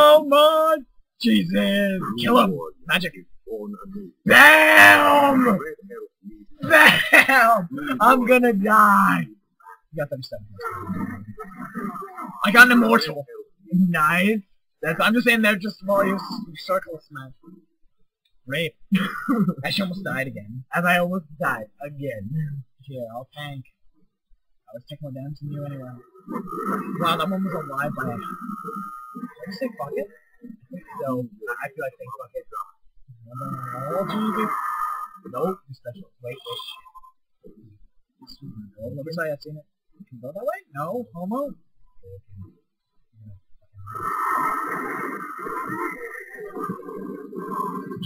so much! Jesus! Kill him! Magic! BAM! BAM! I'm gonna die! You got 37. I got an immortal. Nice. That's, I'm just saying they're just you circle smash. Rape. I almost died again. As I almost died again. Here, I'll tank. I was taking my damn to you anyway. Wow, that one was alive by. I say fuck it? So, I feel like saying fuck it. Oh, Jesus. Special. Wait, wait. Oh, Another I've seen it. You can go that way? No, homo.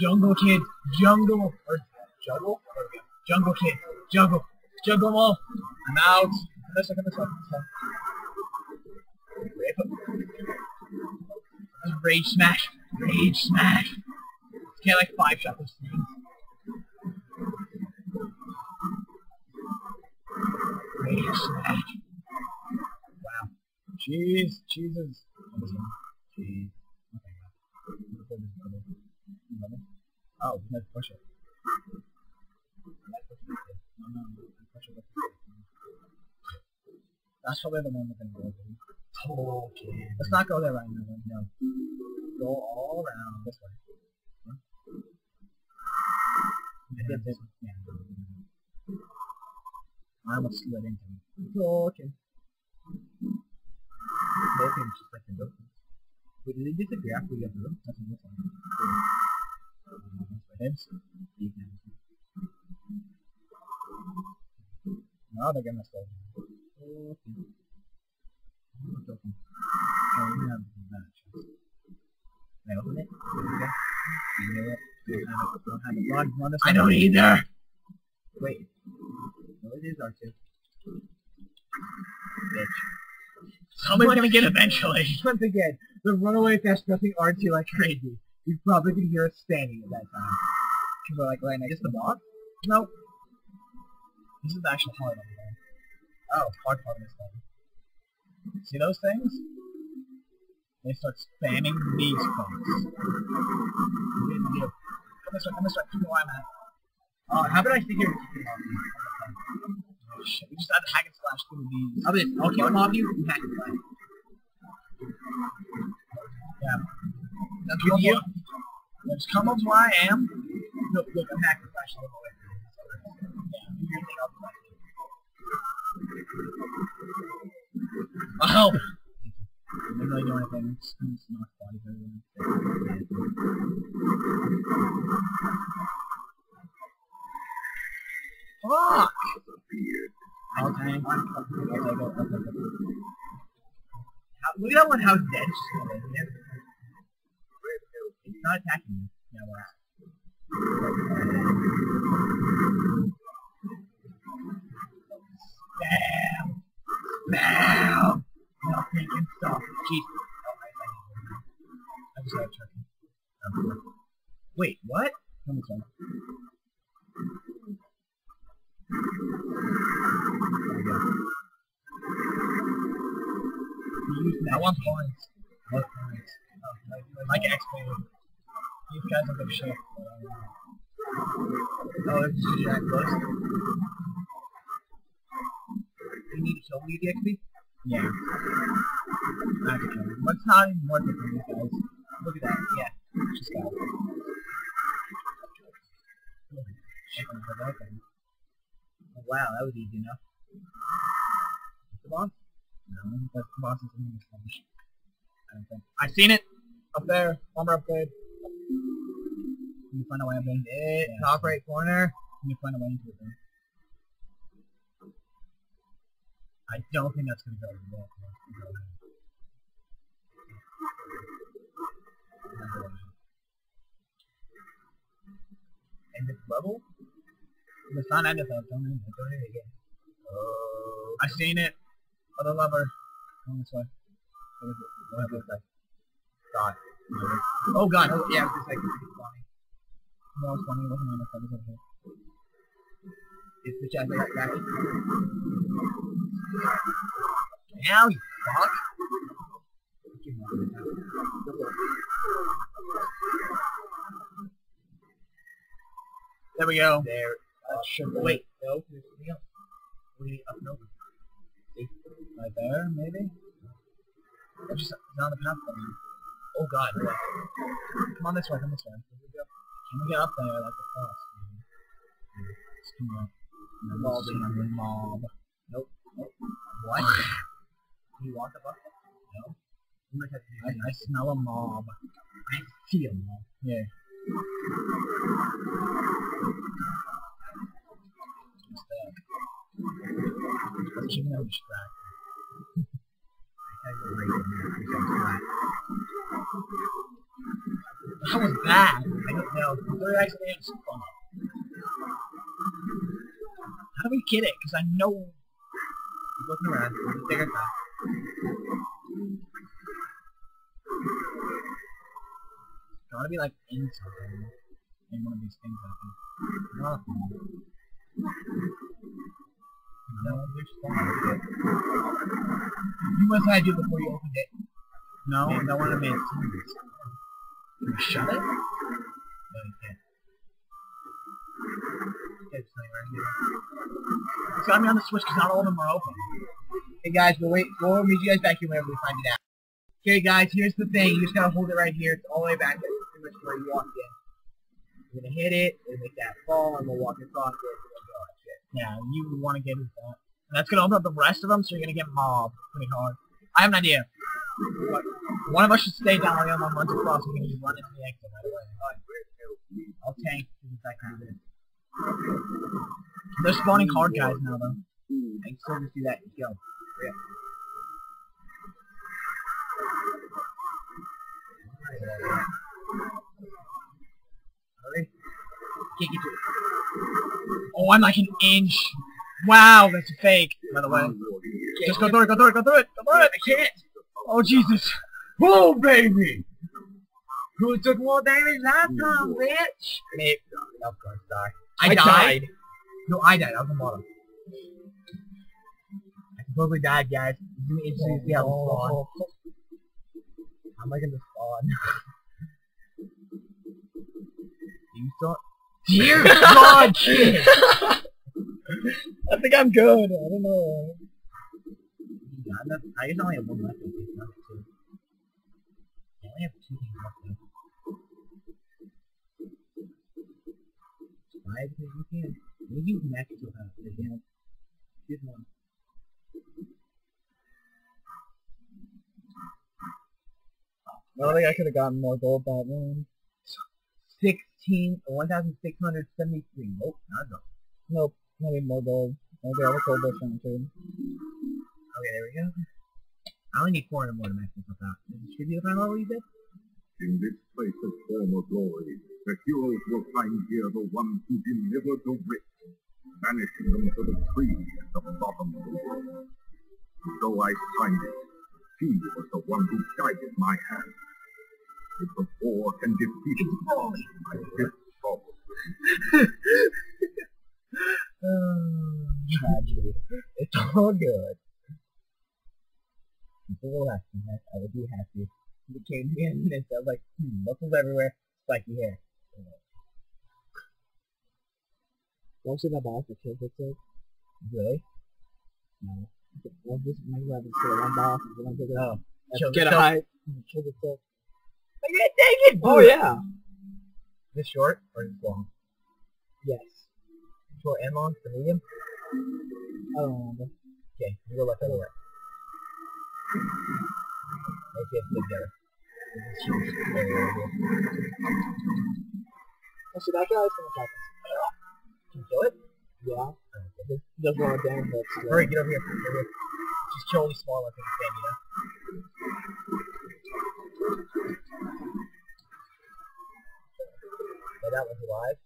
Jungle Kid, Jungle, or Jungle? Jungle Kid, Jungle, Jungle Mall. I'm out. This one, this one, this Rage smash, rage smash. Can't like five shot this thing. Rage smash. Wow. Jeez, Jesus. Oh, push it. No, no, push it. That's probably the one we're gonna go to. Okay. Let's not go there right now. No. Go all around this way. I did this. Yeah. I almost slid into it. Oh, okay. Broken just like the Dolphins. Wait, did they disagree after we got through? That's what it looks like. For him, so he can. Now they're gonna start. Okay. I'm joking. Oh, we have that chest. Can I open it? Okay. You hear it? Don't have it. Don't have it. Run, run this I don't either. Wait. No, it is R2. Bitch. Somebody's gonna get it eventually. Once again, the runaway fast pressing R2 like crazy. You probably can hear us standing at that time. Because we're like right next to the boss? Nope. This is the actual hard one. man. Oh, hard part of this thing. See those things? They start spamming these points. This way, come this way, keep me where I'm at. Uh, how about I stay here and keep them off you? Oh, shit, we just had to hack and slash through these. I'll, be, I'll keep them off you and hack and slash. Yeah. That's If you, just come up to where I am. Look, look, I'm hack and slash a little bit. Yeah, do your thing, I'll do help. I didn't really do anything. It's, it's not body Fuck! Okay. Look at that one, how dead it? It's not attacking me. Yeah, well. Bam! Bam! Oh, I, just got turkey. Wait, what? Let me points. I want points. Oh, like guys don't give a shit. Oh, it's just Jack Close. You need to kill me, the XP? Yeah. What's not even worth it for these guys? Look at that. Yeah. Just got it. Then. Oh, wow, that was easy enough. The boss? No, that's the boss is in this one. I don't think. I seen it! Up there. Armor upgrade. Can you find a way up there? It, Yeah. top right corner. Can you find a way into it there? I don't think that's gonna go to the wall. End this level? It's not end it though, don't end it, don't end it again. Oh, I've seen it! Other lever. Go this way. What is it? What is it? God. Oh god, oh yeah, it's like funny. No, it's funny, it wasn't on the side, was. It's the chest I got back. You fuck! There we go. There. Uh, should, wait, no, there's something else. We up and over. See? Right there, maybe? It's just not the path for. Oh god, right. Come on this way, come this way. Go. Can we get up there like the boss. Let's come on. The mob. Nope. Nope. What? Can you walk up up there? I, I smell a mob. I see a mob. Yeah. What's that? I three seconds flat. How was that? I don't know. We're actually in spawn. How do we get it? Because I know... Looking around. Our time. It's gotta be like in something. In one of these things, I think. No, there's spawn. You must have it before you opened it. No, Man, no one made it. Can you shut it? No, you can't. Something right here. It's gotta on the switch because not all of them are open. Hey guys, we'll wait. We'll meet you guys back here whenever we find it out. Okay, guys, here's the thing. You just gotta hold it right here. It's all the way back. That's pretty much where you walked in. We're gonna hit it. We'll make that fall, and we'll walk across it. And we'll go like shit. Yeah, you want to get into that. And that's gonna open up the rest of them, so you're gonna get mobbed pretty hard. I have an idea. One of us should stay down while the other runs across. We're gonna just run into the exit right away. I'll tank because can do this. They're spawning hard guys now, though. I can still just do that. Go. Hurry. Can't get to it. Oh, I'm like an inch. Wow, that's a fake, by the way. Just go through it, go through it, go through it, go through it. I can't. Oh, Jesus. Oh, baby! Who took more damage last time, bitch? Me. Of course, die. I, I died. died. No, I died. I was on bottom. I completely died, guys. It's gonna be interesting to see how we like in the spawn. you saw? Dear God, kid! I think I'm good. I don't know. Yeah, I'm not, I I only have one left. I think, not two. I only have two things left. Because you can. Maybe you can actually have it. You know, here's one. I don't think I could have gotten more gold that round. 16, 1,673. Nope, not enough. Nope. I need more gold. Okay, I'll gold this one too. Okay, there we go. I only need 400 more to max myself out. Is it should be the final level you did? In this place of former glory, the heroes will find here the ones who delivered the rift, banishing them to the tree at the bottom of the world. Though I signed it, he was the one who guided my hand. If the four can defeat him, I. Oh, tragedy. It's all good. Before last night, I would be happy. He came in and I was like, hmm, muscles everywhere, spiky hair. Don't see that boss that kills itself. Really? No. Well, this maybe I can kill one boss and then figure out. Kill Get a height. Kill. I it! Oh yeah. This short or this long? Yes. Short and long? The medium? I don't remember. Okay, you go left or right. Okay, is. Oh, see that guy's gonna attack us. Can you kill it? Yeah. Oh, okay. It does down, but still. Hurry, get over here. Over here. Just kill things you can, you know? That one's alive.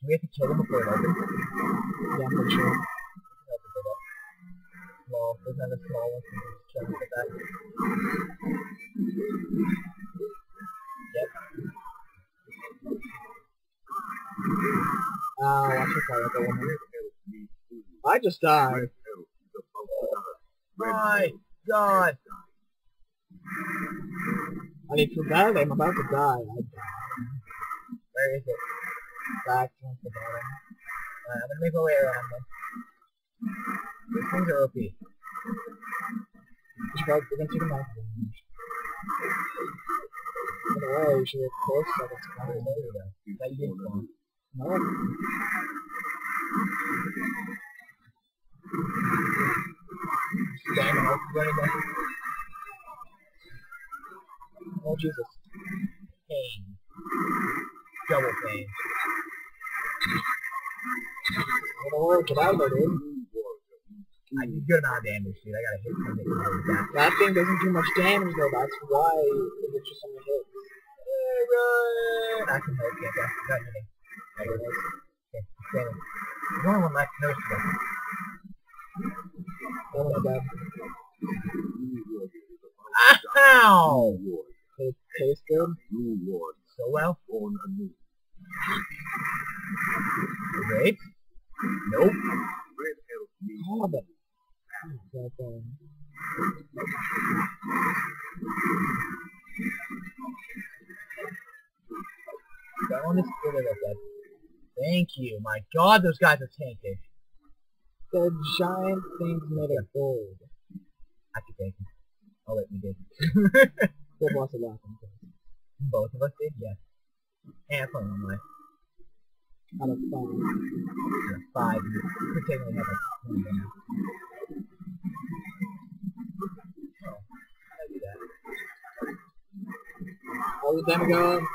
Do we have to kill them before it opens? Yeah, I'm pretty sure. Small. There's not a small one. so just kill them with that. Minute. Uh, I just died. My God! I need to die. I'm about to die. I Back to the Alright, I'm gonna make my way around them. These things are OP. Just we're gonna take him out. By the way, you should get close so that's kind of there we. That you didn't spawn. No, Damn, I'll run again. oh Jesus. Pain. Double pain. Get over, get out of there, dude. I do good amount of damage, dude. I gotta hit something that. That thing doesn't do much damage though, that's why it gets you so many hits. I can help you. Okay, got hitting. There it is. Okay, stay. There's only one left. No, it's. Oh my god. Ow! It tastes good. New Lord, So well. born anew. Great. Nope. Red help me. God. That thing. Don't want to split it up. Thank you. My god, those guys are tainted. The giant thing's made of gold. I can take them. Oh wait, we did. Lost a lot. Both of us did, yes. And from one life. Out of five. Out of Five. We could technically have like one now. Oh, I'll do that. How's the damage going?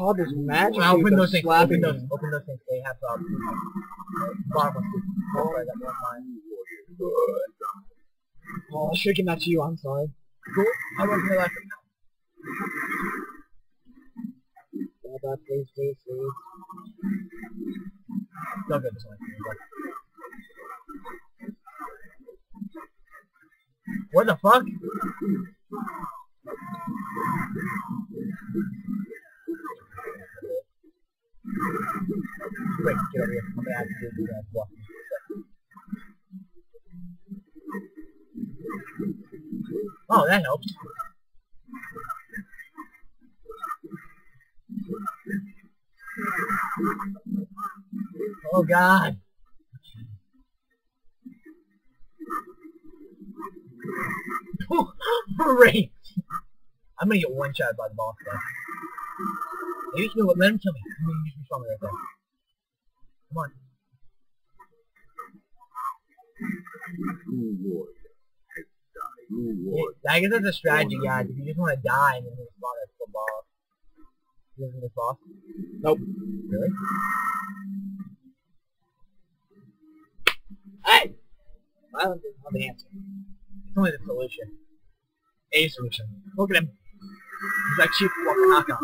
God, there's magic. Well, open those things. Open those. Open those things. They have um. Bottom. Oh, I got one line. Oh, I should have given that to you, I'm sorry. Cool. I wasn't gonna let Yeah, that please, please, please. Don't get this one. What the fuck? Quick, get Oh, that helps. Oh god. Great. I'm gonna get one shot by the boss though. Maybe you what? Let him kill me. I'm gonna use my right there. Come on. New Lord has died. Lord. Yeah, I guess that's a strategy, guys. If you just want to die and then you spawn as the boss. Isn't this boss? Nope. Really? Hey! Violence is not the answer. It's only the solution. A solution. Look at him. He's like Chief Waka